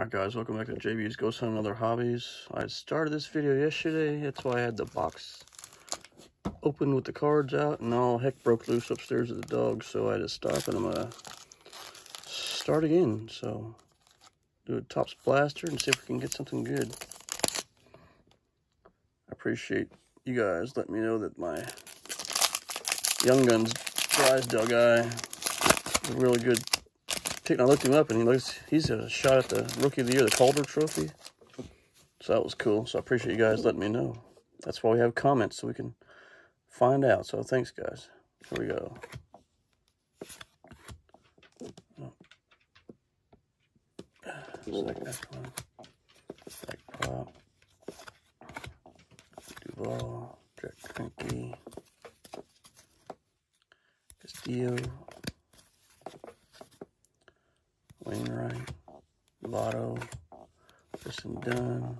Alright guys, welcome back to JB's Ghost Hunting Other Hobbies. I started this video yesterday, that's why I had the box open with the cards out, and all heck broke loose upstairs with the dogs, so I had to stop, and I'm gonna start again, so do a Topps Blaster and see if we can get something good. I appreciate you guys letting me know that my Young Guns prize dog guy is a really good I looked him up and he looks, he's a shot at the Rookie of the Year, the Calder Trophy. So that was cool. So I appreciate you guys letting me know. That's why we have comments so we can find out. So thanks, guys. Here we go. Second one. Pop. Duvall. Jack Cranky. Castillo. Kristen done.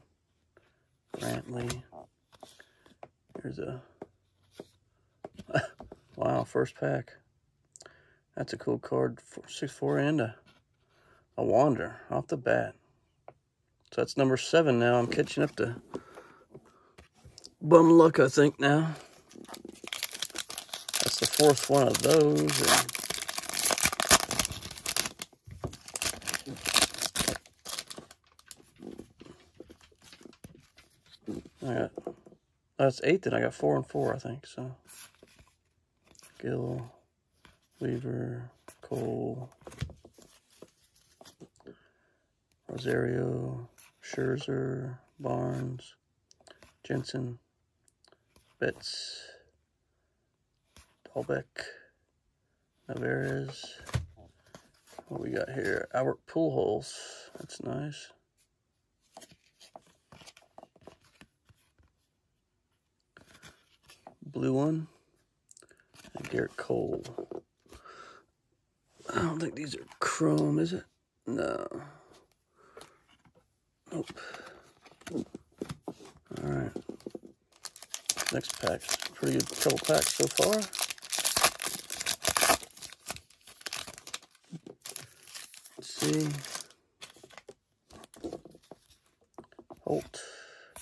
Brantley. Here's a, wow, first pack. That's a cool card, 6-4 and a, a Wander off the bat. So that's number seven now. I'm catching up to bum luck, I think, now. That's the fourth one of those. And I got, oh, that's eight then. I got four and four, I think, so. Gill, Weaver, Cole, Rosario, Scherzer, Barnes, Jensen, Betts, Dalbec, Narvaez. What we got here? Albert Pujols. That's nice. Blue one. And Gerrit Cole. I don't think these are chrome, is it? No. Nope. Alright. Next pack. Pretty good couple packs so far. Let's see. Holt,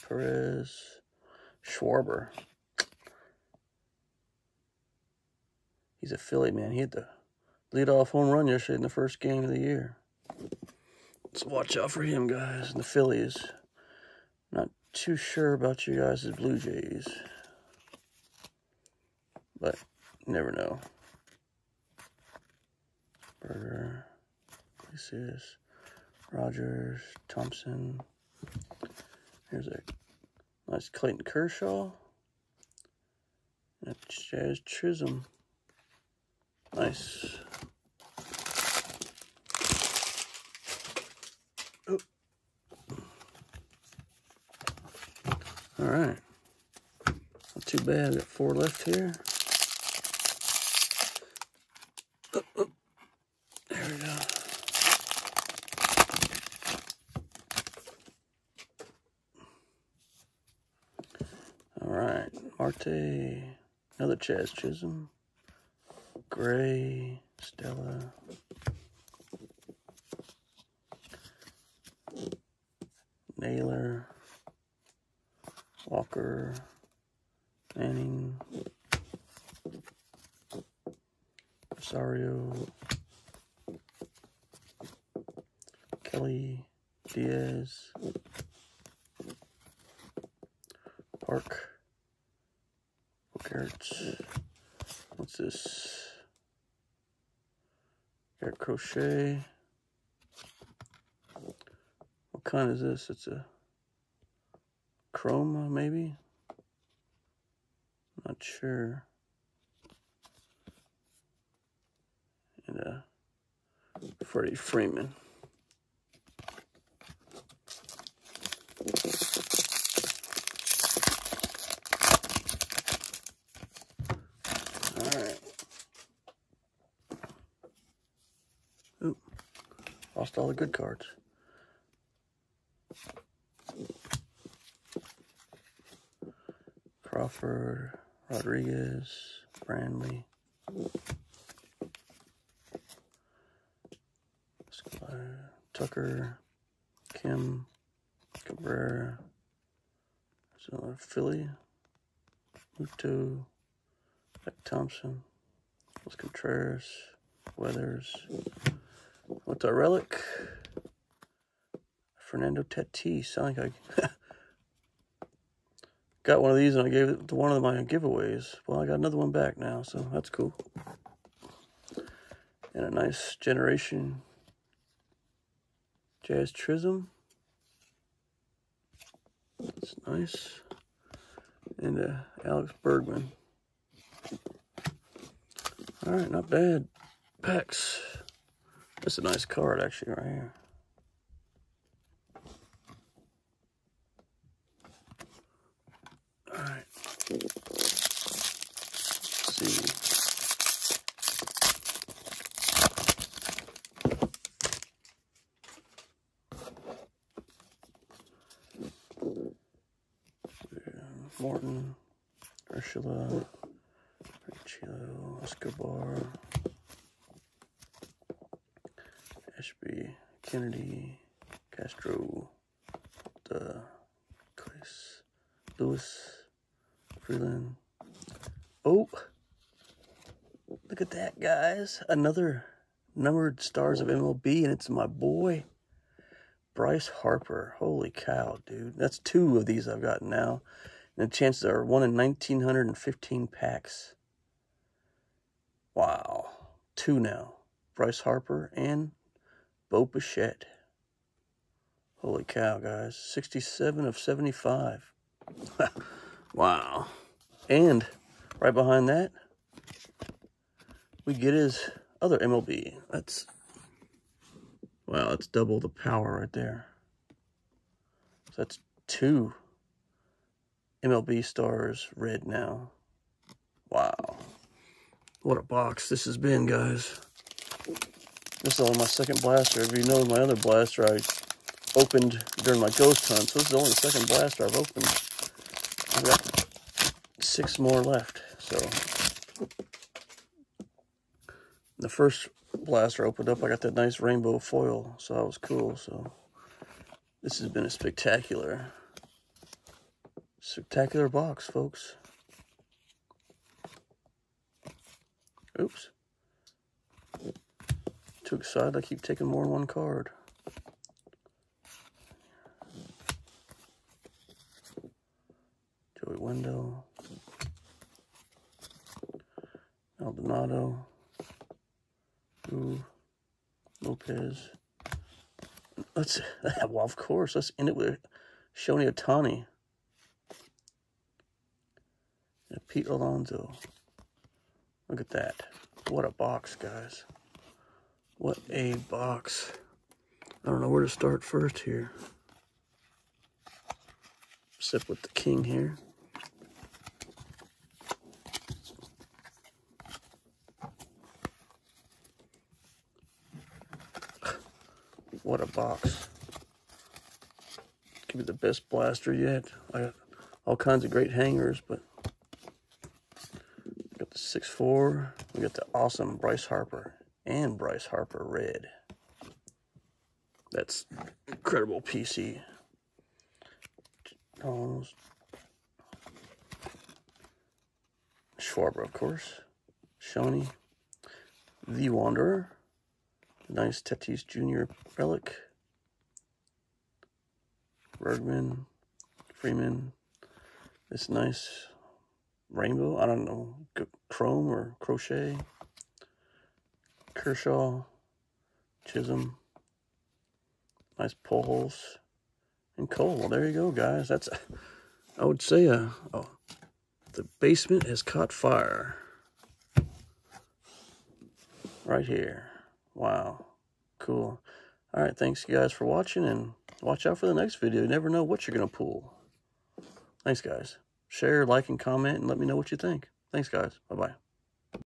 Perez, Schwarber. He's a Philly man. He hit the leadoff home run yesterday in the first game of the year. So watch out for him, guys. And the Phillies. Not too sure about you guys' Blue Jays. But never know. Burger. Iglesias. Rogers. Thompson. Here's a nice Clayton Kershaw. That's Jazz Chisholm. Nice. Oh. All right. Not too bad. Got four left here. There we go. All right. Marte. Another Jazz Chisholm. Gray, Stella. Naylor, Walker, Manning, Rosario, Kelly, Diaz, Park, Carrots. What's this? Got crochet. What kind is this? It's a chroma, maybe? Not sure. And a Freddie Freeman. Lost all the good cards. Crawford, Rodriguez, Brantley. Tucker, Kim, Cabrera. Another Philly. Muto, Beck Thompson, Los Contreras, Weathers. What's our relic? Fernando Tatis. I think I got one of these and I gave it to one of my giveaways. Well, I got another one back now, so that's cool. And a nice generation Jazz Chisholm. That's nice. And uh, Alex Bregman. All right, not bad. Packs. That's a nice card, actually, right here. All right. Let's see. Morton, Urshela, Chilo, Escobar, Kennedy, Castro, the Clay's, Lewis, Freeland. Oh, look at that, guys. Another numbered stars of MLB, and it's my boy, Bryce Harper. Holy cow, dude. That's two of these I've got now. And the chances are 1 in 1,915 packs. Wow. Two now. Bryce Harper and Bo Bichette. Holy cow, guys. 67 of 75. wow. And right behind that, we get his other MLB. That's, wow, that's double the power right there. So that's two MLB stars red now. Wow. What a box this has been, guys. This is only my second blaster. If you know my other blaster, I opened during my ghost hunt. So this is only the second blaster I've opened. I've got six more left. So the first blaster opened up, I got that nice rainbow foil. So that was cool. So this has been a spectacular Spectacular box, folks. Oops. Too excited, I keep taking more than one card. Joey Wendle. Maldonado. Ooh. Lopez. Let's, well, of course, let's end it with Shohei Ohtani. Pete Alonso. Look at that. What a box, guys. What a box. I don't know where to start first here. Sip with the king here. What a box. Give me the best blaster yet. I got all kinds of great hangers, but Six four. We got the awesome Bryce Harper and Bryce Harper red. That's incredible PC. Almost. Schwarber, of course. Shoney. The Wanderer. Nice Tatis Jr. relic. Bregman. Freeman. This nice rainbow. I don't know, chrome or crochet. Kershaw, Chisholm, nice Pujols, and Cole. Well, there you go, guys. That's, I would say, uh, oh, the basement has caught fire. Right here. Wow. Cool. All right, thanks guys for watching, and watch out for the next video. You never know what you're going to pull. Thanks, guys share, like, and comment, and let me know what you think. Thanks, guys. Bye-bye.